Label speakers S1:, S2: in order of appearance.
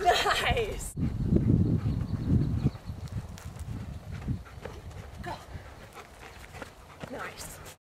S1: Nice! Go. Nice.